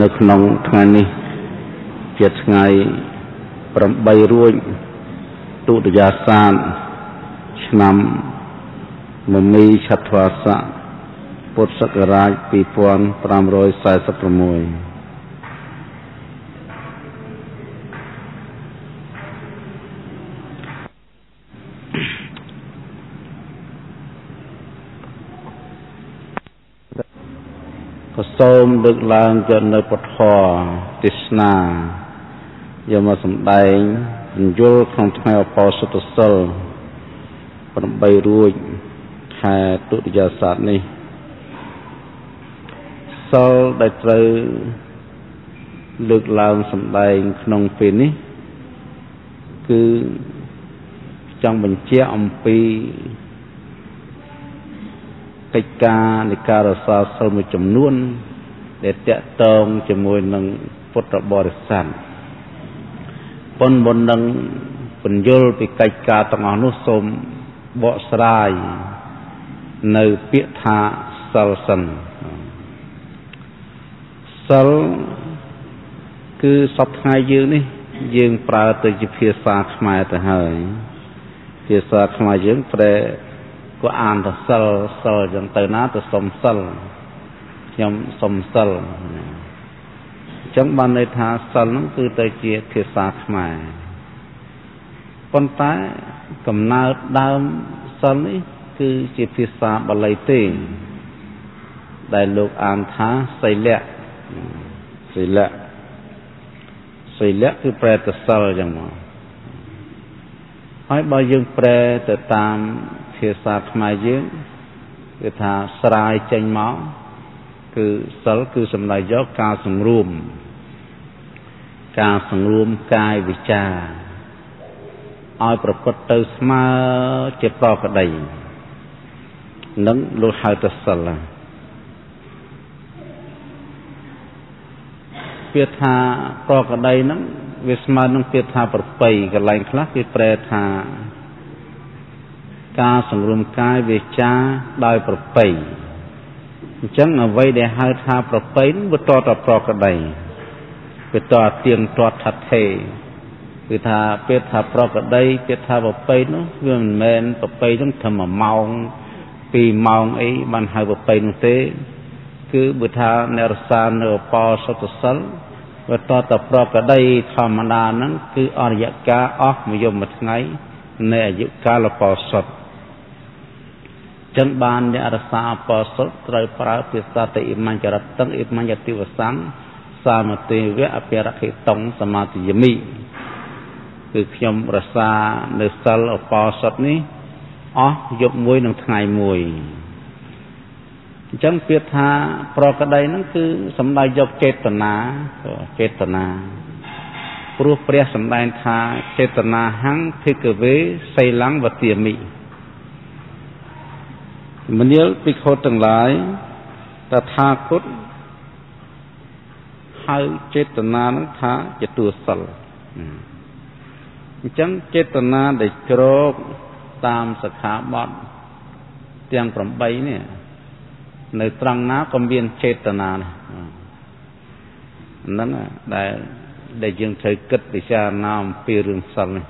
នៅក្នុងថ្ងៃនេះជាថ្ងៃ8រួចទុតិយាសានឆ្នាំមមីឆត្វាស័កពុទ្ធសករាជ2546 សូមលើកឡើងយកនៅពធទេសនាយកមកសម្ដែងបញ្យលក្នុងថ្ងៃអបោសុតសិល8រួចខែទុតិយសាសនេះសិលដែលត្រូវលើកឡើងសម្ដែងក្នុងពេលនេះ គឺចង់បញ្ជាក់អំពីកិច្ចការនៃការរក្សាសិលមួយចំនួន ដែលតកតងជាមួយនឹងពុទ្ធបរិស័ទប៉ុនមុននឹងពន្យល់ពីកិច្ចការទាំងអស់នោះសូមបកស្រាយនៅពាក្យថាសិលសិនសិលគឺសពថ្ងៃយើងនេះ យើងប្រើទៅជាភាសាខ្មែរទៅហើយ ភាសាខ្មែរយើងប្រែក៏អានទៅសិលសិលចឹងទៅណាទៅសុំសិល ខ្ញុំសុំសិលអញ្ចឹងបានន័យថាសិលហ្នឹងគឺទៅជាភាសាខ្មែរប៉ុន្តែកំណើតដើមសិលនេះគឺជាភាសាបាលីទេដែលលោកអានថាសីលៈសីលៈសីលៈគឺប្រែទៅសិលចឹងមកហើយបើយើងប្រែទៅតាមភាសាខ្មែរយើងគឺថាស្រាយចេញមក គឺសិលគឺសំដៅយកការសង្រួម ការសង្រួមកាយវិចារឲ្យប្រព្រឹត្តទៅស្មើជាប្រក្តីនឹងលោកហៅទៅសិលពាក្យថាប្រក្តីហ្នឹងវាស្មើនឹងពាក្យថាប្របីកន្លែងខ្លះគេប្រែថាការសង្រួមកាយវាចាដោយប្របី អញ្ចឹងអ្វីដែលហៅថាប្របីនោះវាតតប្រក្តីវាតទៀងទាត់ថាថេគឺថាពេលថាប្រក្តីពេលថាប្របីនោះវាមិនមែនប្របីនោះត្រឹម1ម៉ោង2ម៉ោងអីបានហៅប្របីនោះទេគឺបើថាអ្នករសានៅអបសុទ្ធសិលវាតតប្រក្តីធម្មតាហ្នឹងគឺអរិយកាអស់មួយយប់មួយថ្ងៃនៃអាយុកាលបោសុទ្ធ ចឹងបានអ្នករសាអបសុទ្ធត្រូវប្រើភាសាតិអិមញ្ចរតឹងអិមញ្ញតិវសੰសាមទេវៈអភិរខិតុងសមាទិយមិគឺខ្ញុំរសានៅសិលអបសុទ្ធនេះអស់យប់មួយនិងថ្ងៃមួយអញ្ចឹងពាក្យថាប្រកដីហ្នឹងគឺសំដៅយកចេតនាចេតនាព្រោះព្រះសម្ដែងថាចេតនាហੰភិក្ខវេសីលੰវទាមិ មនាលភិក្ខុទាំងឡាយតថាគតហៅចេតនានឹងថាចតុសិលអញ្ចឹងចេតនាដែលជ្រោកតាមសខាបទទាំង8នេះនៅត្រង់ណាក៏មានចេតនានេះហ្នឹងដែលដែលយើងត្រូវគិតពិចារណាអំពីរឿងសិលនេះ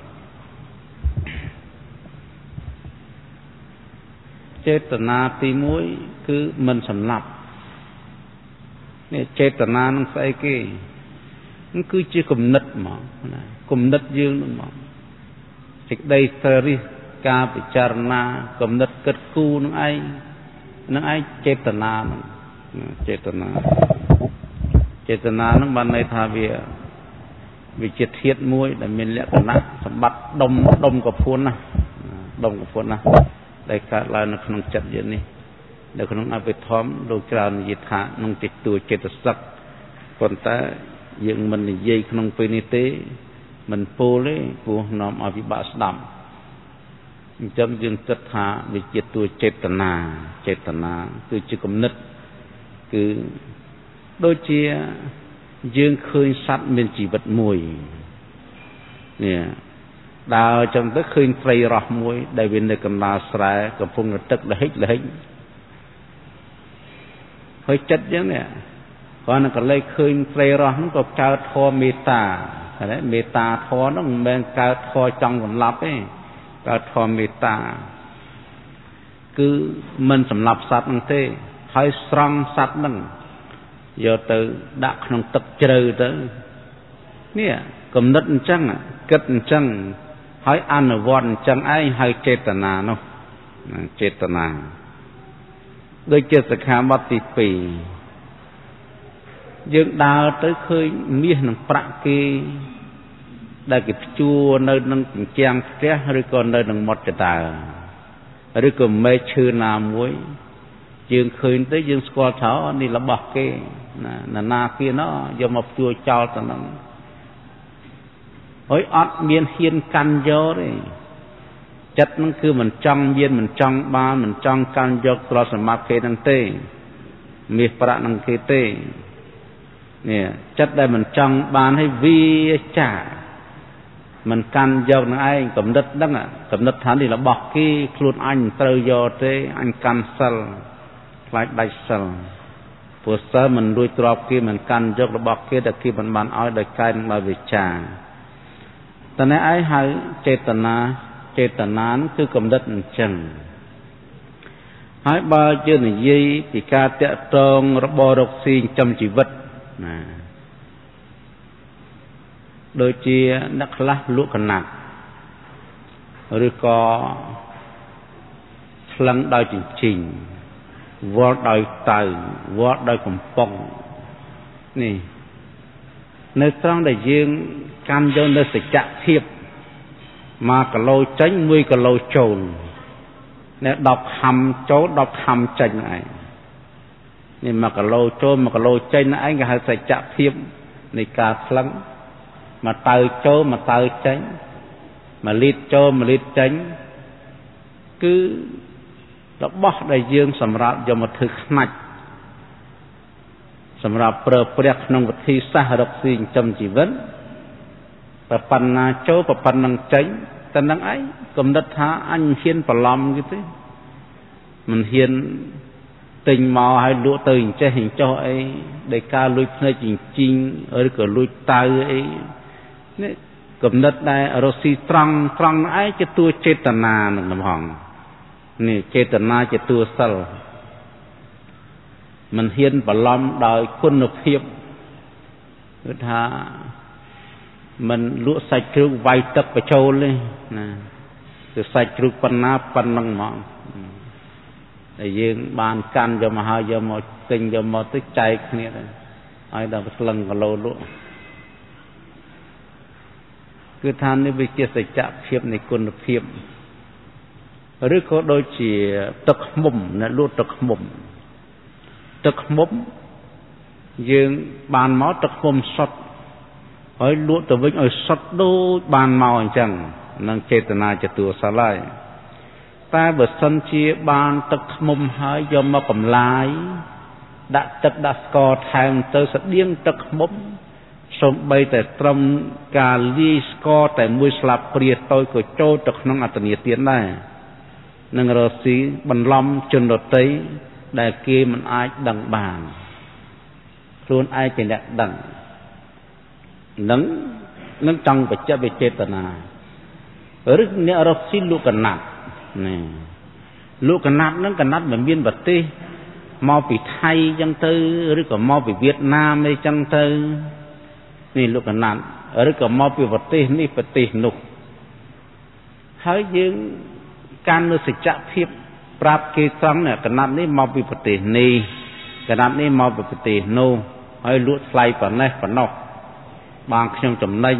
ចេតនាទី1គឺមិនសម្លាប់នេះចេតនានឹងស្អីគេនឹងគឺជាគំនិតមកណាគំនិតយើងនឹងមកសេចក្តីត្ររិះការពិចារណាគំនិតគិតគូរនឹងឯងនឹងឯងចេតនានឹងចេតនាចេតនានឹងបានន័យថាវាវាជាធាតមួយដែលមានលក្ខណៈសម្បត្តិដុំដុំកពួនណាដុំកពួនណា ដែលកើតឡើងនៅក្នុងចិត្តយើងនេះនៅក្នុងអភិធម្មលោកច្រើននិយាយថាក្នុងចិត្តតួចិត្តសឹកប៉ុន្តែយើងមិននិយាយក្នុងពេលនេះទេ មិនពោលទេព្រោះនាំឲ្យពិបាកស្ដាប់អញ្ចឹងយើងគិតថាវាជាតួចេតនាចេតនាគឺជាគំនិតគឺដូចជាយើងឃើញសត្វមានជីវិតមួយនេះ ដើរចឹងទៅឃើញត្រីរស់មួយ ដែលវានៅកណ្ដាលស្រែកំពុងទឹកលហិចលហិចហើយចិត្តចឹងនេះគាត់នឹងក៏លេចឃើញស្រីរស់ហ្នឹងក៏កើតធម៌មេត្តាតែមេត្តាធម៌ហ្នឹងមិនមែនកើតធម៌ចង់សម្លាប់ទេកើតធម៌មេត្តាគឺមិនសម្លាប់សត្វហ្នឹងទេ ហើយស្រង់សត្វហ្នឹងយកទៅដាក់ក្នុងទឹកជ្រៅទៅនេះគំនិតអញ្ចឹងគិតអញ្ចឹង ហើយអនុវត្តអញ្ចឹងឯងហើយចេតនានោះចេតនាដូចជាសិក្ខាបទទី2យើងដើរទៅឃើញមាសនិងប្រាក់គេដែលគេព្យួរនៅនឹងជញ្ជាំងផ្ទះឬក៏នៅនឹងមាត់ចតាឬក៏មេឃឈើណាមួយយើងឃើញទៅយើងស្គាល់ថានេះរបស់គេណាណាគេណោះយកមកព្យួរចោលទៅនឹង ហើយអត់មានហ៊ានកាន់យកទេចិត្តនឹងគឺមិនចង់មានមិនចង់បានមិនចង់កាន់យកទ្រព្យសម្បត្តិគេនឹងទេមាសប្រាក់នឹងគេទេនេះចិត្តដែលមិនចង់បានឲ្យវាចាមិនកាន់យកនឹងឯងកំណត់ដឹងកំណត់ថានេះរបស់គេខ្លួនអញត្រូវយកទេអញកាន់សិលខ្លាចដាច់សិលព្រោះសិលមិនរួចទ្របគេមិនកាន់យករបស់គេដែលគេមិនបានឲ្យដោយកាយនិងដោយវាចា តនេះឯងហៅចេតនាចេតនាគឺកំណត់អញ្ចឹងហើយបើជានិយាយពីការតាក់ទងរបររកស៊ីចិញ្ចឹមជីវិតណាដូចជាអ្នកខ្លះលក់កណាត់ឬក៏ឆ្លឹងដោយចិញ្ចិញវល់ដោយតៅវល់ដោយកំប៉ុងនេះ នៅត្រង់ដែលយើងកាន់យកនៅសច្ចភាព1គីឡូចេញ1គីឡូចូលនេះ10ខំចូល10ខំចេញឯងនេះ1គីឡូចូល1គីឡូចេញឯងគេហៅសច្ចភាពនៃការស្លឹងមកតៅចូលមកតៅចេញមួយលីត្រចូលមួយលីត្រចេញគឺរបស់ដែលយើងសម្រាប់យកមកធ្វើខ្នាច់ សម្រាប់ប្រើប្រាស់ក្នុងវិធីសាស្ត្ររកស៊ីចិញ្ចឹមជីវិតប្រប៉ុណ្ណាចូលប្រប៉ុណ្ណឹងចេញតែនឹងឯងកំណត់ថាអញហ៊ានប្រឡំគេទេមិនហ៊ានទិញមកឲ្យលក់ទៅអញ្ចេះអញ្ចោះអីដោយការលួចភ្នែកជីងជីងឬក៏លួចតៅអីនេះកំណត់ដែលរស់ស៊ីត្រង់ត្រង់ឯងជាតួចេតនានឹងកំហងនេះចេតនាជាតួសិល មិនហ៊ានបន្លំដោយគុណភាពគឺថាមិនលក់សាច់ជ្រូកវាយទឹកបញ្ចូលទេណាគឺសាច់ជ្រូកប៉ុណ្ណាប៉ុណ្ណឹងហ្មងតែយើងបានកាន់យកមកហើយយកមកទិញយកមកទៅចែកគ្នាទៅឲ្យដល់ស្លឹងគីឡូលក់គឺថានេះវាជាសច្ចភាពនៃគុណភាពឬក៏ដូចជាទឹកខ្មុំអ្នកលក់ទឹកខ្មុំ ទឹកខ្មុំយើងបានមកទឹកខ្មុំសុទ្ធហើយលក់ទៅវិញឲ្យសុទ្ធដូចបានមកអញ្ចឹងនឹងចេតនាចតុសលហើយតែបើសិនជាបានទឹកខ្មុំហើយយកមកកំឡាយដាក់ទឹកដាក់ស្ករថែមទៅស្តៀងទឹកខ្មុំសំបីតែត្រឹមការលាយស្ករតែមួយស្លាបព្រាតូចក៏ចូលទៅក្នុងអត្តនីទានដែរនឹងរស់ស៊ីបន្លំជនរតី ដែលគេមិនអាចដឹងបានខ្លួនឯងជាអ្នកដឹងនឹងនឹងចង់បច្ចៈវិចេតនាឬអ្នករកស៊ីលក់កណាត់នេះលក់កណាត់នឹងកណាត់មិនមានប្រទេសមកពីថៃអញ្ចឹងទៅឬក៏មកពីវៀតណាមអីចឹងទៅនេះលក់កណាត់ឬក៏មកពីប្រទេសនេះប្រទេសនោះហើយយើងកាន់នៅសច្ចភាព ប្រាប់គេត្រង់កណាត់នេះមកពីប្រទេសនេះកណាត់នេះមកពីប្រទេសនោះហើយលក់ថ្លៃប៉ុណ្ណេះប៉ុណ្ណោះបានខ្ញុំចំណេញ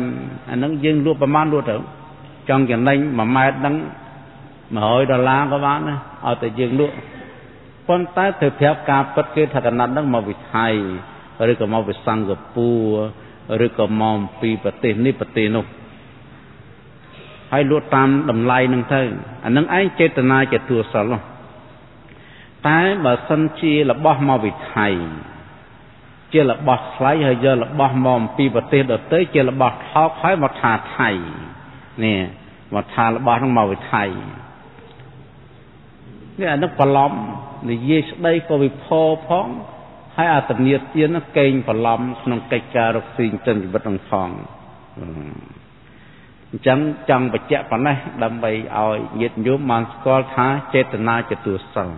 អានឹងយើងលក់ប្រមាណលក់ទៅចង់ចំណេញ1ម៉ែត្រហ្នឹង100ដុល្លារក៏បានដែរឲ្យតែយើងលក់ប៉ុន្តែត្រូវប្រាប់ការពិតគេថាកណាត់ហ្នឹងមកពីថៃឬក៏មកពីសិង្ហបុរីឬក៏មកពីប្រទេសនេះប្រទេសនោះហើយលក់តាមតម្លៃហ្នឹងទៅអានឹងឯងចេតនាជាទួសិល តែបើសិនជារបស់មកពីថៃជារបស់ថ្លៃហើយយករបស់មកអំពីប្រទេសដទៃជារបស់ថោកហើយមកថាថៃនេះមកថារបស់ហ្នឹងមកពីថៃនេះអានឹងប្រឡំនិយាយស្ដីក៏វិផោផងហើយអាតនីទាននោះកេងបន្លំក្នុងកិច្ចការរកស៊ីចិនជីវិតនឹងផងអញ្ចឹងចង់បញ្ជាក់ប៉ុណ្ណេះដើម្បីឲ្យញាតិញោមបានស្គាល់ថាចេតនាចតុសិល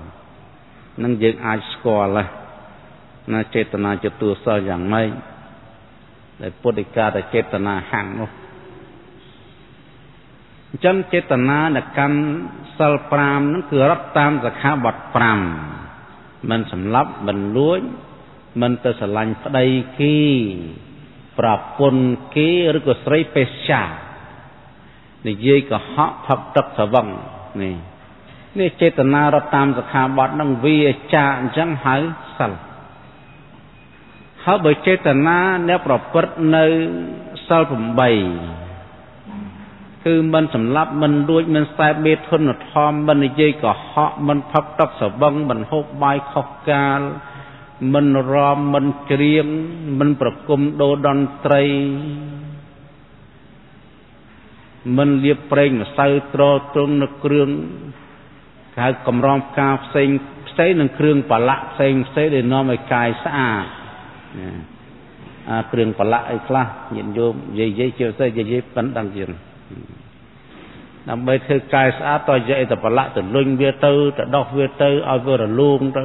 នឹងយើងអាចស្គាល់ហើយណាចេតនាចតុសិលយ៉ាងម៉េចដែលពុទ្ធិកាតែចេតនាហាំងនោះអញ្ចឹងចេតនានៅកាន់សិល5ហ្នឹងគឺរត់តាមសខាបទ5មិនសម្លាប់មិនលួចមិនទៅស្រឡាញ់ប្តីគេប្រពន្ធគេឬក៏ស្រីពេស្យានិយាយកុហកផឹកទឹកស្រវឹងនេះ នេះចេតនារត់តាមសខាបទហ្នឹងវាចាអញ្ចឹងហៅសិលហើយបើចេតនាអ្នកប្រព្រឹត្តនៅសិល8គឺមិនសម្លាប់មិនលួចមិនខ្សែបេធនធមមិននិយាយកុហកមិនផឹកទឹកសវឹងមិនហូបបាយខុសកាលមិនរំមិនច្រៀងមិនប្រគំដូរតន្ត្រីមិនលៀបប្រេងម្សៅត្រទ្រង់នៅគ្រឿង ហៅកំរងផ្កាផ្សេងផ្សេងនឹងគ្រឿងប្រឡាក់ផ្សេងផ្សេងដែលនាំឲ្យកាយស្អាតអាគ្រឿងប្រឡាក់អីខ្លះញាតិញោមនិយាយជាពិសេសនិយាយប៉ិនដឹងជាងដើម្បីធ្វើកាយស្អាតតនិយាយទៅប្រឡាក់ទៅលុញវាទៅទៅដោះវាទៅឲ្យវារលូងទៅ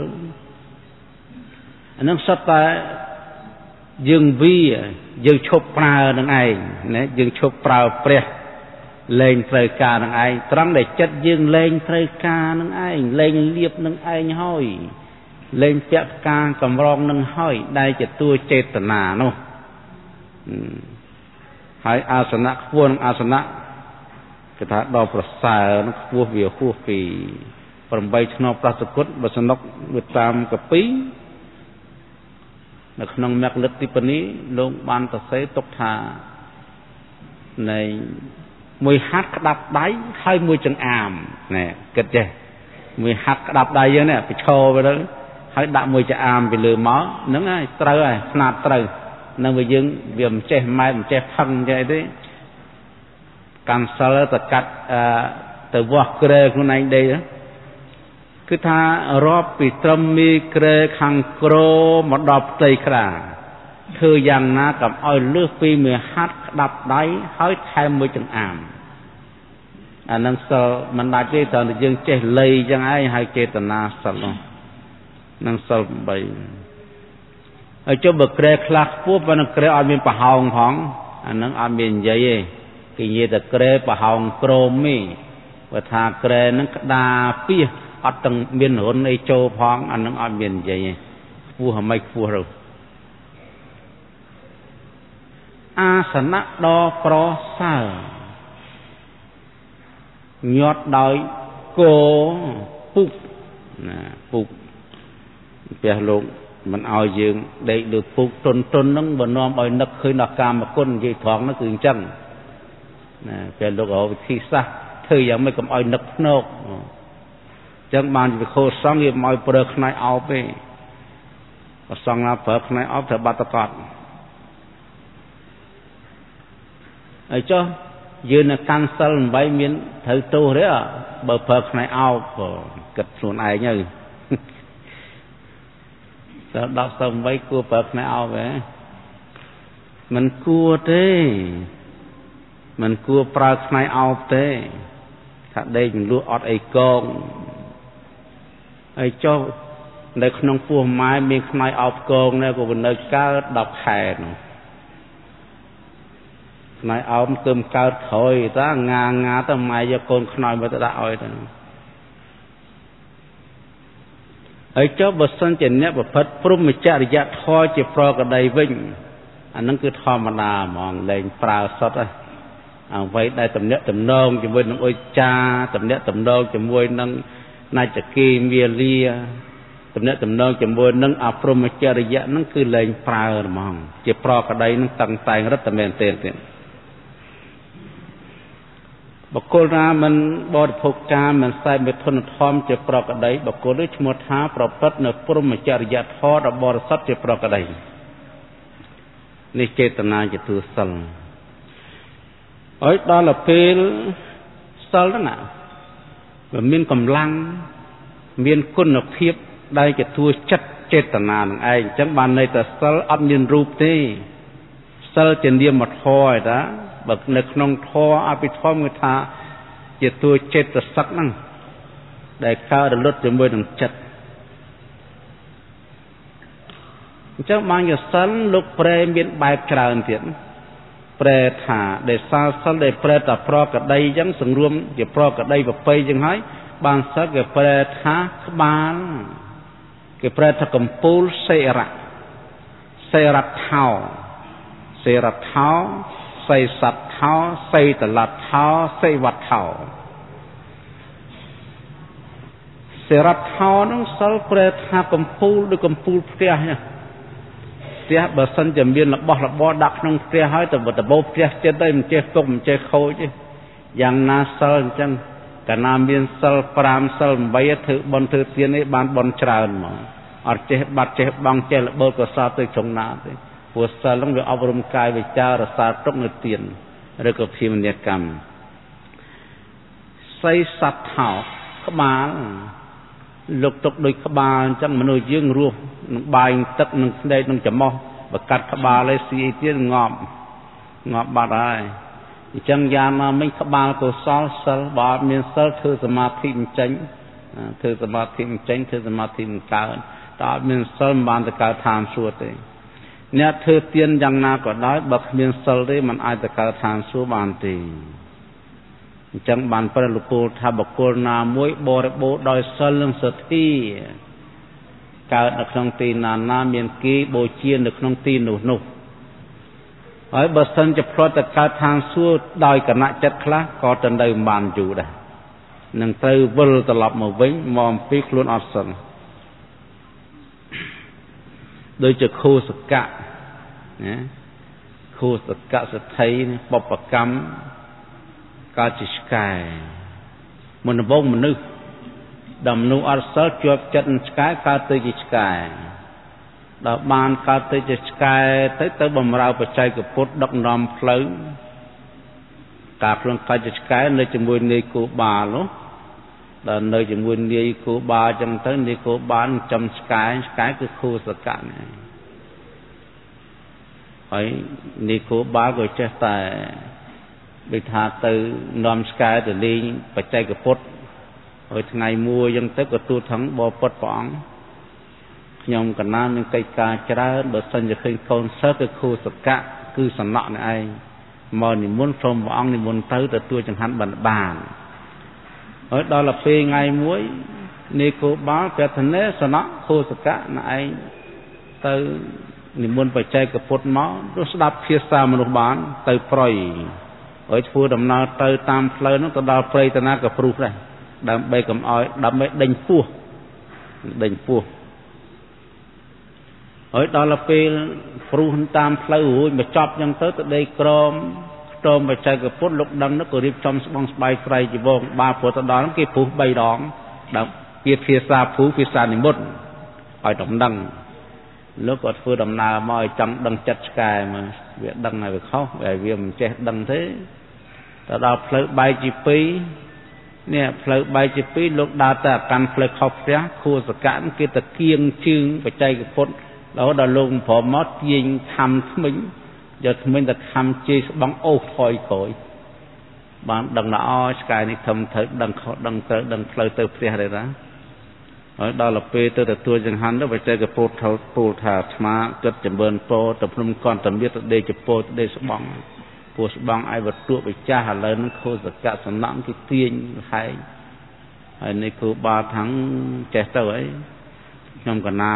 អានឹងសុទ្ធតែយើងវាយើងឈប់ប្រើនឹងឯងណាយើងឈប់ប្រើព្រះ លែងត្រូវការនឹងឯងត្រង់ដែលចិត្តយើងលែងត្រូវការនឹងឯងលែងលៀបនឹងឯងហើយលែងពាក់ផ្កាកម្រងនឹងហើយដែលជាតួចេតនានោះហើយអាសនៈខ្ពស់នឹងអាសនៈគេថាដល់ប្រសើរនឹងខ្ពស់វាហួសពី8ឆ្នោប្រសគុតបើសនុកវាតាមកពីនៅក្នុងមគ្គលិតទីបនីលោកបានសរសេរទុកថានៃ មួយហាត់ក្តាប់ដៃហើយមួយចង្អាមណែគិតចេះមួយហាត់ក្តាប់ដៃយើងនេះប្រឈរទៅហើយដាក់មួយចង្អាមពីលើមកហ្នឹងហើយត្រូវហើយស្នាតត្រូវនឹងវាយើងវាមិនចេះម៉ែមិនចេះផឹងចេះអីទេកាន់សិលទៅកាត់ទៅវាស់ក្រែខ្លួនឯងដេកគឺថារាប់ពីត្រឹមមីក្រែខាងក្រមកដល់ផ្ទៃក្រា ធ្វើយ៉ាងណាកុំឲ្យលើសពីមួយហាត់ក្តាប់ដៃហើយថែមមួយចង្អាមអានឹងសិលមិនដាច់ទេតើយើងចេះលៃចឹងឯងហើយចេតនាសិលនោះនឹងសិល8ហើយចុះបើក្រែខ្លះខ្ពស់ប៉ុន្តែក្រែអត់មានប្រហោងផងអានឹងអត់មាននិយាយទេគេនិយាយតែក្រែប្រហោងក្រមទេបើថាក្រែនឹងក្តារពីអត់ទាំងមានរុនអីចូលផងអានឹងអត់មាននិយាយទេខ្ពស់ហ្មងខ្ពស់ទៅ អាសនៈដ៏ប្រសើរញាត់ដោយគោពុកណាពុកព្រះលោកមិនឲ្យយើងដេកលើពុកតុនតុនហ្នឹងបើនាំឲ្យនឹកឃើញដល់កាមគុណនិយាយត្រង់ហ្នឹងគឺអញ្ចឹងណាពេលលោករកវិធីសាស្ត្រធ្វើយ៉ាងម៉េចកុំឲ្យនឹកភ្នែកអញ្ចឹងបានវិខោសង្ឃវាមិនឲ្យប្រើខ្នាយអោបទេបើសង្ឃណាប្រើខ្នាយអោបត្រូវបាត់តកត់ ហើយចុះយើងនៅកាន់សិល8មានត្រូវទោសទេបើប្រើខ្នាយអោបគិតខ្លួនឯងទៅសិល10សិល8គួរប្រើខ្នាយអោបហ៎មិនគួរទេមិនគួរប្រើខ្នៃអោបទេថាដេកលក់អត់អីកងហើយចុះនៅក្នុងពោះម៉ែមានខ្នៃអោបកងនេះក៏នៅកើត10ខែនោះ ខ្នៃអោបគឺមកើតក្រោយតាងាងាទៅម៉ែយកកូនខ្នើយមកទៅដាក់ឲ្យទៅហើយចុះបើសិនជាអ្នកប្រព្រឹត្តព្រមចរិយធម៌ជាប្រកដីវិញអានឹងគឺធម្មតាហ្មងលែងប្រើសុទ្ធហ្នឹងអ្វីដែលតំណាក់តំណងជាមួយនឹងអុចាតំណាក់តំណងជាមួយនឹងណាចគីមាលាតំណាក់តំណងជាមួយនឹងអព្រមចរិយៈហ្នឹងគឺលែងប្រើហ្មងជាប្រកដីនឹងតឹងតែងរឹតតែមែនទេទៀត បកគលណាមិនបរិភោគកាមមិនខ្សែមេធនធមជាប្រកដីបកគលនេះឈ្មោះថាប្រព្រឹត្តនៅព្រមចរិយធម៌របស់បរិសុទ្ធជាប្រកដីនេះចេតនាជាទូសិលហើយដល់ពេលសិលហ្នឹងវាមានកម្លាំងមានគុណភាពដែលជាទួចិត្តចេតនានឹងឯងអញ្ចឹងបានន័យថាសិលអត់មានរូបទេសិលជានាមធម៌ឯតា បើនៅក្នុងធម៌អភិធម្មគឺថា ជាតួចិត្តសឹកហ្នឹងដែលកើតរលត់ជាមួយនឹងចិត្តអញ្ចឹងបានយសិលលោកប្រែមានបែបច្រើនទៀតប្រែថាដែលសាលសិលដែលប្រែតាប្រកដីអញ្ចឹងសង្រួមជាប្រកដីប្រពៃអញ្ចឹងហើយបានសិលគេប្រែថាក្បាលគេប្រែថាកំពូលសេរៈសេរថោសេរថោ សីសត្ថោសីតលថោសីវត្ថោសេរថោនឹងសិលប្រែថាកំពូលដូចកំពូលផ្ទះណាផ្ទះបើសិនជាមានរបស់របរដាក់ក្នុងផ្ទះហើយទៅដបោផ្ទះចិត្តទៅមិនចេះទុកមិនចេះខូចទេយ៉ាងណាសិលអញ្ចឹងកាលណាមានសិល5សិល8ធ្វើបន់ធ្វើទាននេះបានបន់ច្រើនហ្មងអត់ចេះបាត់ចេះបង់ចេះលបោកសលទៅចុងណាទេ ព្រោះសិលហ្នឹងវាអប់រំកាយវិចាររសាទុកនៅទានឬក៏ភិមនិកម្មសីសត្វថោក្បាលលោកទុកដូចក្បាលអញ្ចឹងមនុស្សយើងរស់នឹងបាយទឹកនឹងស្ដែកនឹងច្រមុះបើកាត់ក្បាលឲ្យស៊ីអីទៀតងាប់ងាប់បាត់ហើយអញ្ចឹងយ៉ាងណាមិញក្បាលកុសលសិលបើអត់មានសិលធ្វើសមាធិមិនចេញធ្វើសមាធិមិនចេញធ្វើសមាធិមិនកើតតើអត់មានសិលមិនបានទៅកើតឋានសួគ៌ទេ អ្នកធ្វើទានយ៉ាងណាក៏ដោយបើគ្មានសិលទេมันអាចទៅកើតឋានសួគ៌បានទេអញ្ចឹងបានព្រះលោកពលថាបុគ្គលណាមួយបរិបូរដោយសិលនិងសទ្ធាកើតនៅក្នុងទីណាណាមានគេបូជានៅក្នុងទីនោះនោះហើយបើសិនជាផ្លាត់ទៅកើតឋានសួគ៌ដោយគណៈចិត្តខ្លះក៏ទៅនៅមិនបានយូរដែរនឹងត្រូវវិលត្រឡប់មកវិញមកអំពីខ្លួនអត់សិន ដូចជាខូសកៈណាខូសកៈសទ្ធិបបកម្មកើតជាឆ្កែមុនដំបូងមនុស្សដល់មនុស្សអត់សិលជាប់ចិត្តនឹងឆ្កែកើតទៅជាឆ្កែដល់បានកើតទៅជាឆ្កែទៅទៅបំរើបច្ចេកពុទ្ធដឹកនាំផ្លូវការខ្លួនកើតជាឆ្កែនៅជាមួយនាយគោបាលនោះ ដល់នៅជាមួយនាយគោបាលអញ្ចឹងទៅនាយគោបាលចំឆ្កែឆ្កែគឺគូសកៈនេះហើយនាយគោបាលក៏ចេះតែដូចថាទៅនាំឆ្កែទៅលេងបច្ចេកពុទ្ធហើយថ្ងៃមួយអញ្ចឹងទៅក៏ទូលថងបបពុទ្ធព្រះអង្គខ្ញុំកណាមានកិច្ចការច្រើនបើសិនជាឃើញកូនសិស្សគឺគូសកៈគឺសំណក់នេះឯងមកនិមន្តសូមព្រះអង្គនិមន្តទៅទទួលចង្ហាន់បានបាន ហើយដល់ពេលថ្ងៃមួយនេកោបាលប្រធានេសនៈគូសកៈណឯងទៅនិមន្តបច្ចេកពុទ្ធមកទៅស្ដាប់ភាសាមនុស្សបាន ទៅប្រយហើយធ្វើដំណើរទៅតាមផ្លូវនោះទៅដល់ព្រៃតាណាក៏ព្រុសដែរដើម្បីកុំឲ្យដើម្បីដេញពោះដេញពោះហើយដល់ពេលព្រុសតាមផ្លូវរួចមកចប់ចឹងទៅទៅដេកក្រម ខ្ទមបច្ចេកពុទ្ធលោកដឹងនោះក៏រៀបចំស្បង់ស្បែកស្រ័យជីវងបាព្រោះទៅដល់គេព្រុស3ដងដល់ពាក្យភាសាភូភាសានិមិត្តឲ្យដំណឹងលោកក៏ធ្វើដំណើរមកឲ្យចង់ដឹងចិត្តឆ្កែមកវាដឹងហើយវាខុសហើយវាមិនចេះដឹងទេទៅដល់ផ្លូវបែកជាពីរនេះផ្លូវបែកជាពីរលោកដើរទៅអាកាន់ផ្លូវខុសផ្ទះខួសកៈគេទៅគៀងជើងបច្ចេកពុទ្ធរហូតដល់លោកព្រមមកទាញខំថ្មិញ យកថ្មិញទៅខំជេរស្បង់អូសថយក្រោយបានដឹងល្អឆ្កែនេះធំត្រូវដឹងខុសដឹងត្រូវដឹងផ្លូវទៅផ្ទះដែរណាហើយដល់ទៅពេលទៅទទួលចង្ហាន់ទៅបច្ចេកពុទ្ធថោពូលថាអាត្មាគិតចម្រើនពោទៅភ្នំកន្តមៀតទៅដេកចពោទៅដេកស្បង់ពោះស្បង់ឯវតុបិចាស់ឥឡូវហ្នឹងខូសកៈសំណងគេទាញហែងហើយនេះគ្រូបាថាំងចេះទៅអីខ្ញុំកណា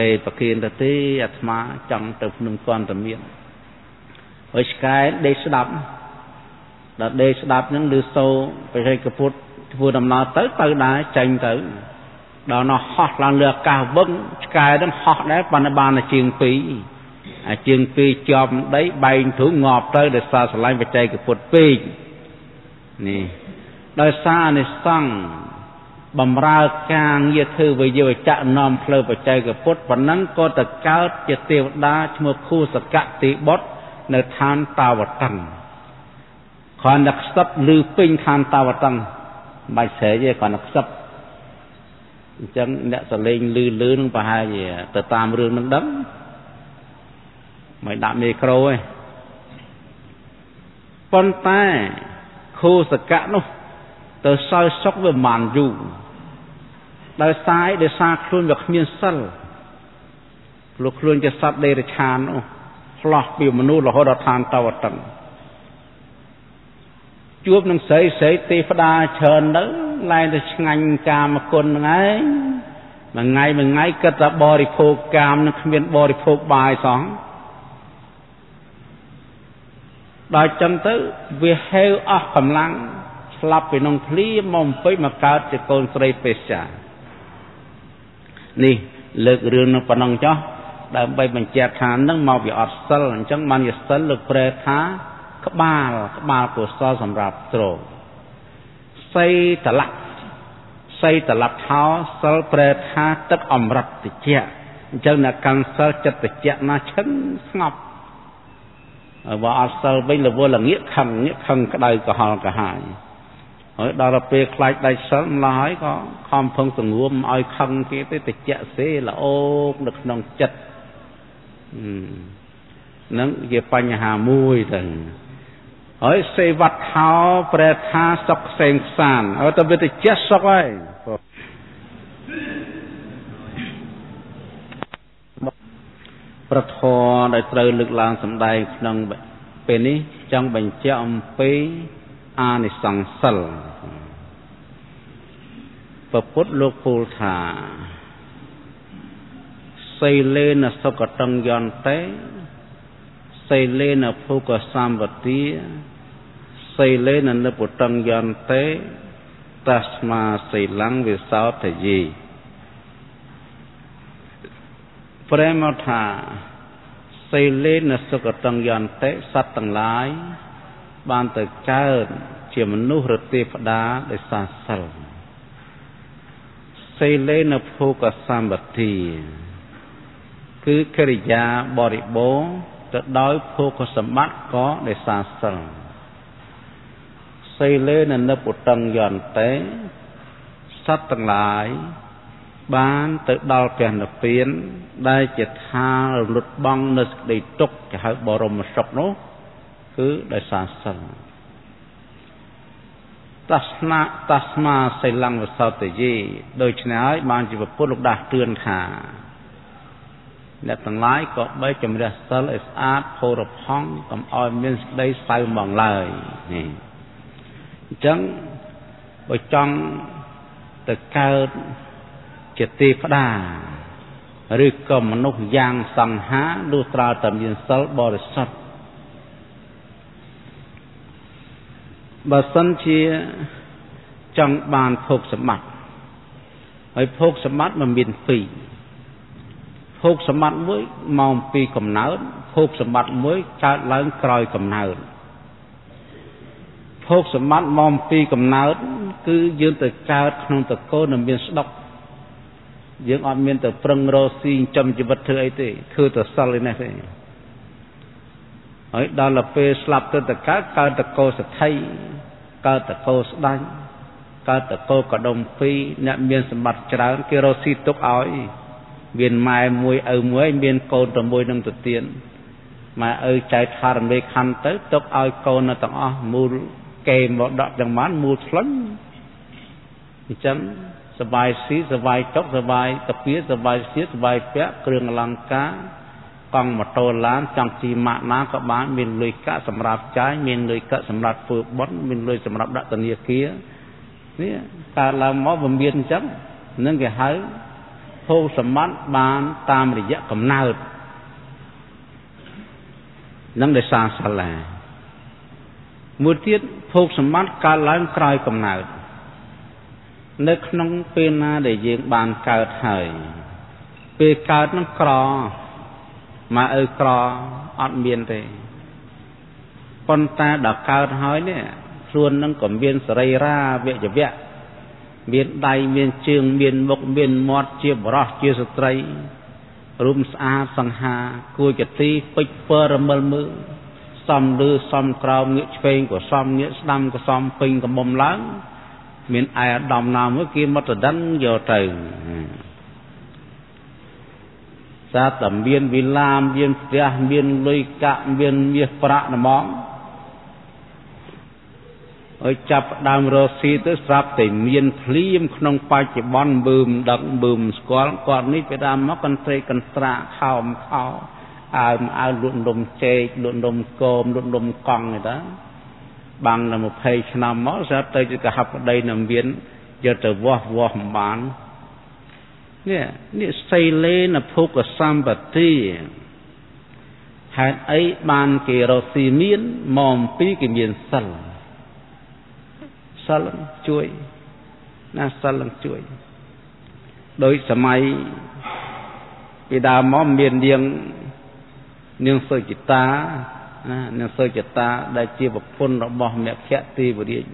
ដេប្រគៀនទៅទេអាត្មាចង់ទៅភ្នំកន្តមៀត ហើយឆ្កែដេកស្ដាប់ដល់ដេកស្ដាប់ហ្នឹងឮសូរបរិយាកពុទ្ធធ្វើដំណើរទៅទៅដែរចេញទៅដល់នោះហោះឡើងលើអាកាសវឹងឆ្កែហ្នឹងហោះដែរប៉ុន្តែបានតែជាងពីរអាជាងពីរជាប់ដីបែងទ្រូងងាប់ទៅដោយសារស្រឡាញ់បច្ចេកពុទ្ធពេកនេះដោយសារអនិសង្ឃបំរើការងារធ្វើវិយោចៈនាំផ្លូវបច្ចេកពុទ្ធប៉ុណ្ណឹងក៏ទៅកើតជាទេវតាឈ្មោះខូសកតិបុត្រ នៅឋានតាវតੰគ្រាន់តែខ្សឹបឬពេញឋានតាវតੰមិនបាច់ស្រែកទេគ្រាន់តែខ្សឹបអញ្ចឹងអ្នកសលេងលឺលឺនឹងប្រហែលជាទៅតាមរឿងនឹងដឹងមិនដាក់មីក្រូទេប៉ុន្តែខូសកៈនោះទៅសោយសុកវាមិនយូរដោយសារដោយសារខ្លួនវាគ្មានសិលលោកខ្លួនជាសត្វដេរឆាននោះ ឆ្លោះពីមនុស្សរហូតដល់ឋានតវតឹងជួបនឹងស្រីស្រីទេវតាច្រើនទៅឡើងទៅឆ្ងាញ់កាមគុណហ្នឹងឯងមួយថ្ងៃមួយថ្ងៃគិតថាបរិភោគកាមនឹងគ្មានបរិភោគបាយសោះដល់ចឹងទៅវាហេវអស់កម្លាំងស្លាប់ពីក្នុងភ្លៀមកអំពេចមកកើតជាកូនស្រីពេសានេះលើករឿងនឹងប៉ុណ្ណឹងចុះ ដើម្បីបញ្ជាក់ថានឹងមកពីអត់សិលអញ្ចឹងបានជាសិលលើកប្រែថាក្បាលក្បាលកុសលសម្រាប់ទ្រសីតលៈសីតលៈថោសិលប្រែថាទឹកអមរិតតិចអញ្ចឹងអ្នកកាន់សិលចិត្តតិចណាឈឹងស្ងប់បើអត់សិលវិញរវល់ងាកខឹងងាកខឹងក្តៅក្រហល់ក្រហាយហើយដល់ពេលខ្លាចដាច់សិលម្ល៉េះហើយក៏ខំភឹងសងួមឲ្យខឹងគេទៅតិចសេល្អោកនៅក្នុងចិត្ត នឹងជាបញ្ហាមួយទៅហើយសេវត្តថោប្រែថាសុខខ្សែងខ្សានហើយទៅវាទៅចេះសុខហើយប្រធរដែលត្រូវលើកឡើងសម្ដែងក្នុងពេលនេះចង់បញ្ជាក់អំពីអានិសង្សសិលពពុទ្ធលោកពោលថា សីលេនសុគតងយន្តេសីលេនភូកសម្បទាសីលេននិពុតងយន្តេតស្មាសីលੰវិសោទយីព្រមថាសីលេនសុគតងយន្តេសត្វទាំងឡាយបានទៅកើតជាមនុស្សឬទេវតាដោយសារសិលសីលេនភូកសម្បទា គឺកិរិយាបរិបូរណ៍ទៅដោយភោគសម្បត្តិក៏ដោយសារសិលសីលេននិពុតងយន្តេសត្វទាំងឡាយបានទៅដល់ព្រះនិព្វាន ដែលជាថារលត់បងនៅសេចក្តីទុក្ខគេហៅបរមសុខនោះគឺដោយសារសិលតស្នាតស្មាសិលੰវសតយេដូច្នេះហើយបានជាពុទ្ធលោកដាស់តឿនថា អ្នកទាំងឡាយក៏បីជំរះសិលឲ្យស្អាតផូរផង់កុំឲ្យមានសេចក្តីសៅហ្មងឡើយនេះអញ្ចឹងបើចង់ទៅកើតជាទេវតាឬក៏មនុស្សយ៉ាងសង្ហាលុះត្រាតែមានសិលបរិសុទ្ធបើសិនជាចង់បានភោគសម្បត្តិហើយភោគសម្បត្តិมันមានពីរ ភោគសម្បត្តិមួយមកពីកំណើតភោគសម្បត្តិមួយកើតឡើងក្រោយកំណើតភោគសម្បត្តិមកពីកំណើតគឺយើងទៅកើតក្នុងតកូលដែលមានស្ដុកយើងអត់មានទៅប្រឹងរកស៊ីចិញ្ចឹមជីវិតធ្វើអីទេធ្វើតែសិលឯនេះទេហើយដល់ពេលស្លាប់ទៅតកើតកើតតកោសទ្ធិកើតតកោស្ដាច់កើតតកោកដុំពីរអ្នកមានសម្បត្តិច្រើនគេរកស៊ីទុកឲ្យ មានម៉ែមួយឪមួយ មានកូនតែមួយនឹងទៅទៀនម៉ែឪចៅថារំលែកខណ្ឌទៅទុកឲ្យកូននៅទាំងអស់មូលគេមកដកទាំងបានមូលឆ្លុញអញ្ចឹងសបាយស៊ីសបាយចុកសបាយតាពីសបាយសៀសបាយពាក់គ្រឿងអលង្ការកង់ម៉ូតូឡានចង់ជីម៉ាក់ណាក៏បានមានលុយកាក់សម្រាប់ចាយមានលុយកាក់សម្រាប់ធ្វើបុណ្យមានលុយសម្រាប់ដាក់ធនាគារនេះកើតឡើងមកវាមានអញ្ចឹងនឹងគេហៅ ភោគសម្បត្តិបានតាមរយៈកំណើតនឹងដោយសារសាលាមួយទៀតភោគសម្បត្តិកើតឡើងក្រោយកំណើតនៅក្នុងពេលណាដែលយើងបានកើតហើយពេលកើតនឹងក្រមកឪក្រអត់មានទេប៉ុន្តែដល់កើតហើយនេះខ្លួននឹងក៏មានសរីរាវយវៈ មានដៃមានជើងមានមុខមានមាត់ជាបរោះជាស្ត្រីរូបស្អាតសង្ហាគួរជាទីពេចពើរមិលមើលសំលឺសំក្រោមងាកឆ្វេងក៏សំងាកស្ដាំក៏សំពេញកំមុំឡើងមានឯអាដាមណាមួយគេមកដណ្ដឹងយកទៅសាតែមានវិឡាមមានផ្ទះមានលុយកាក់មានមាសប្រាក់ហ្មង ឲ្យចាប់ដើមរស់ស៊ីទៅស្រាប់តែមានភ្លាមក្នុងបច្ចុប្បន្នបឺមដឹកបឺមស្គាល់គាត់នេះពីដើមមកកន្ត្រេកកន្ត្រាខោមខោអើមអើលក់នំចេកលក់នំគោមលក់នំកង់នេះតាបាំងដល់20ឆ្នាំមកស្រាប់ទៅជាកហបដីនៅមានយកទៅវាស់វាស់មិនបាននេះនេះសីលេនភោគសម្បត្តិហេតុអីបានគេរកស៊ីមានមកអំពីគេមានសិល សិលជួយ ណាសិលជួយដោយសម័យពីដើមមកមាននាងនាងសុចិតាណានាងសុចិតាដែលជាប្រពន្ធរបស់មគ្គទីវរាជ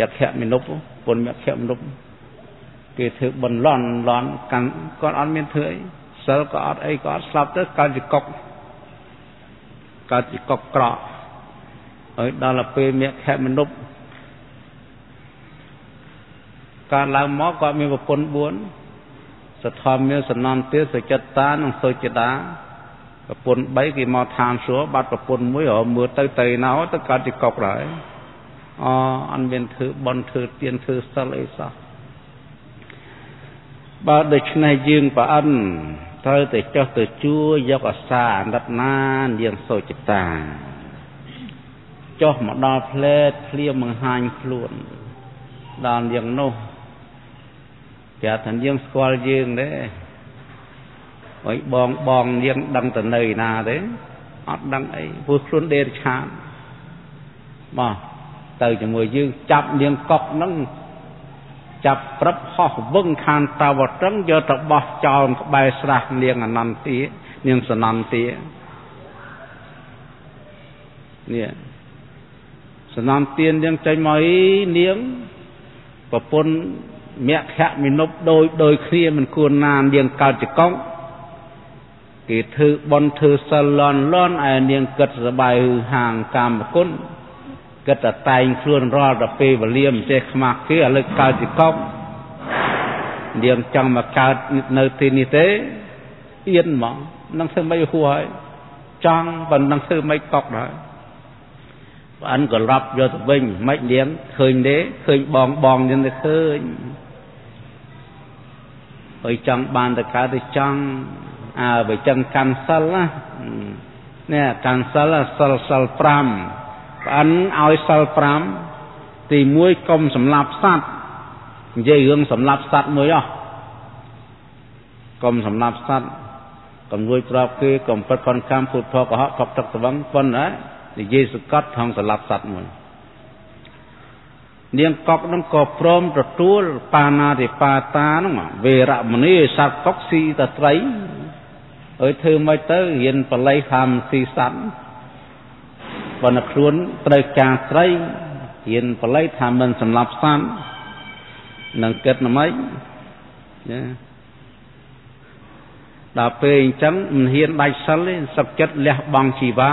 យក្ខមនុបពុនមគ្គមនុបគេធ្វើបន្លន់លន់កាន់គាត់អត់មានធ្វើអីសិលក៏អត់អីក៏អត់ស្លាប់ទៅកើតជាកុកកើតជាកុកក្រក់ ហើយដល់ពេលមគ្គមនុបកើតឡើងមកគាត់មានប្រពន្ធ4សធម្មមានសណន្ទាសុចិត្តតានិងសុចិត្តតាប្រពន្ធ3គេមកឋានសួរបាត់ប្រពន្ធមួយរមើលទៅទៅណោទៅកើតជាកុកហើយអអត់មានធ្វើបន់ធ្វើទៀនធ្វើសិលអីសោះបើដូច្នេះយើងប្រអិនត្រូវតែចុះទៅជួយកអាសាអណិតណានាងសុចិត្តតា ចុះមកដល់ផ្លែតភ្លៀមបង្ហាញខ្លួនដល់នាងនោះគេថានាងស្គាល់យើងទេអុយបងបងនាងដឹងទៅនៅណាទេអត់ដឹងអីព្រោះខ្លួនដេរឆានមកទៅជាមួយយើងចាប់នាងកុកហ្នឹងចាប់ព្រឹបហោះវឹងខានតាវត្រឹងយកទៅបោះចោលក្បែរស្រះនាងអនន្ទានាងសនន្ទានេះ សនន្ទានាងចេញមកអីនាងប្រពន្ធមគ្គមិនុបដោយដោយគ្នាមិនគួរណានាងកើតចកងគេធ្វើបន់ធ្វើសិលលន់លន់ឯនាងគិតសបាយហឺហាងកាមគុណគិតតែតែងខ្លួនរាល់តែពេលវេលាមិនចេះខ្មាស់គេឥឡូវកើតជាកប់នាងចង់មកកើតនៅទីនេះទេអៀនហ្មងនឹងធ្វើមិនហួរហើយចង់ប៉ុណ្ណឹងធ្វើមិនកុកដែរ បានក៏រាប់យកទៅវិញមិននាងឃើញទេឃើញបងបងនឹងទៅឃើញហើយចង់បានទៅកើតទៅចង់អើបើចឹងកាន់សិលណានេះកាន់សិលសិលសិល5ប្អិនឲ្យសិល5ទី1កុំសម្លាប់សត្វនិយាយរឿងសម្លាប់សត្វមួយអោះកុំសម្លាប់សត្វកុំលួចប្រាប់គេកុំពិតខនកម្មពុទ្ធភកុហកកប់ទឹកស្វឹងប៉ុន្តែ និយាយសកត់ថងសម្លាប់សត្វមួយនាងកុកនឹងក៏ព្រមទទួលបាណាតិបាតានោះវេរមណីសត្វកុកស៊ីតត្រីអើយធ្វើមិនទៅរៀនបល័យហាមស៊ីសត្វបើនៅខ្លួនត្រូវការត្រីរៀនបល័យថាមិនសម្លាប់សត្វនឹងគិតណាម៉េចណាដល់ពេលអញ្ចឹងមិនហ៊ានដាច់សិលទេសឹកចិត្តលះបង់ជីវា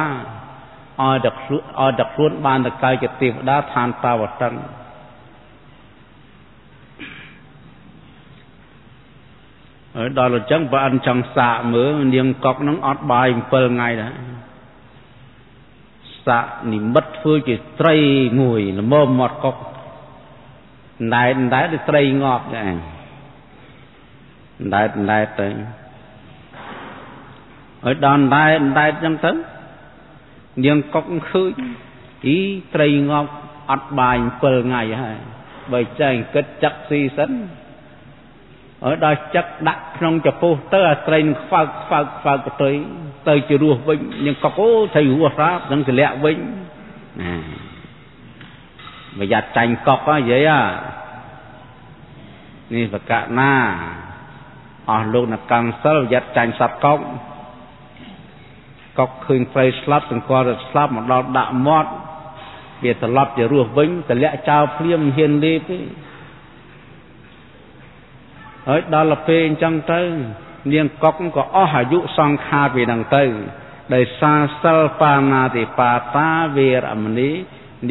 ឲ្យតែខ្លួនឲ្យតែខ្លួនបានទៅកាយជាទេវតាឋានតាវតឹងហើយដល់អញ្ចឹងបើអិនចង់សាកមើលនាងកុកនឹងអត់បាយ7ថ្ងៃដែរសាកនិមិត្តធ្វើជាត្រីមួយល្មមមាត់កុកណែតណែតទៅត្រីងាប់ដែរណែតណែតទៅហើយដល់ណែតណែតអញ្ចឹងទៅ នាងកុកឃើញអីត្រីងាប់អត់បាយ7ថ្ងៃហើយបើចែងគិតចាក់ស៊ីសិនហើយដល់ចឹកដាក់ក្នុងចពុះទៅអាត្រីនឹងខ្វើកខ្វើកខ្វើកកតុយទៅជារស់វិញនាងកុកអូត្រូវរស់ស្រាប់នឹងទម្លាក់វិញណាប្រយ័ត្នចាញ់កុកហ៎យាយហ៎នេះបកណាអស់លោកអ្នកកម្មសិលប្រយ័ត្នចាញ់សត្វកុក កុកឃើញត្រីស្លាប់សង្កល់តែស្លាប់មកដល់ដាក់មាត់វាត្រឡប់ជារស់វិញទម្លាក់ចោលភ្លាមហ៊ានលេបទេហើយដល់ពេលអញ្ចឹងទៅនាងកុកក៏អស់អាយុសង្ខារពីនឹងទៅដោយសារសិលបាណាតិបាតាវេរមណី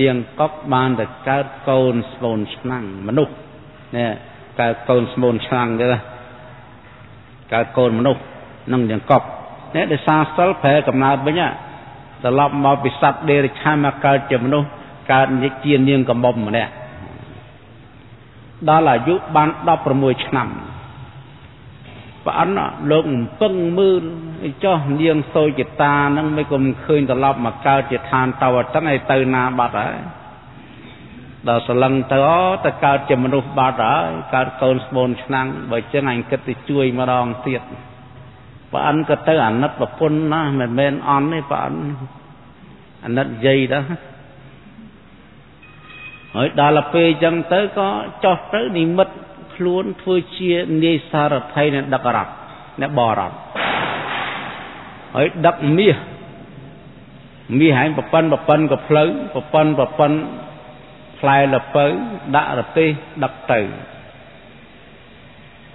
នាងកុកបានទៅកើតកូនស្មូនឆ្នាំងមនុស្សនេះកើតកូនស្មូនឆ្នាំងទេកើតកូនមនុស្សនឹងនាងកុក នេះដោយសារសិលប្រែកំណើតវិញត្រឡប់មកពីសត្វដេរឆានមកកើតជាមនុស្សកើតជានាងកំមុំម្នាក់ដល់អាយុបាន16ឆ្នាំព្រះអន្តលោកពឹងមើលចោះនាងសូចិតានឹងមិនគុំឃើញត្រឡប់មកកើតជាឋានតវតឹងឲ្យទៅណាបាត់ហើយដល់សលឹងទៅអូទៅកើតជាមនុស្សបាត់ហើយកើតកូនស្បូនឆ្នាំងបើចឹងអញគិតទៅជួយម្ដងទៀត ព្រះអិនក៏ទៅអាណិតប្រពន្ធណាមិនមែនអន់ទេព្រះអិនអាណិតយាយដែរហើយដល់ពេលអញ្ចឹងទៅក៏ចោះទៅនិមិត្តខ្លួនធ្វើជានាយសារថីនៃដឹករដ្ឋអ្នកបរតហើយដឹកមាសមាសហែងប្រប៉ិនប្រប៉ិនក៏ផ្លូវប្រប៉ិនប្រប៉ិនផ្លែលពៅដាក់រទេសដឹកទៅ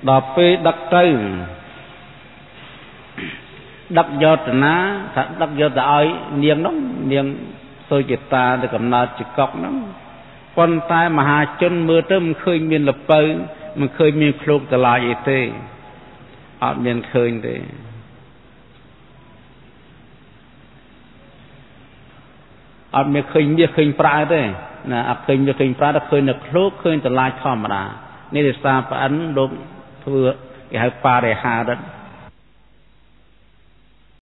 ដល់ពេលដឹកទៅ ដឹកយកទៅណាថាដឹកយកទៅឲ្យនាងនោះនាងសុចិតាទៅកំណើតជាកុកហ្នឹងប៉ុន្តែមហាជនមើលទៅមិនឃើញមានលពៅមិនឃើញមានឃ្លោកតឡាយអីទេអត់មានឃើញទេអត់មានឃើញមាសឃើញប្រាក់ទេណាអត់ឃើញមាសឃើញប្រាក់តែឃើញតែឃ្លោកឃើញតឡាយធម្មតានេះដោយសារប្រអិនលោកធ្វើគេហៅបរិហារិទ្ធ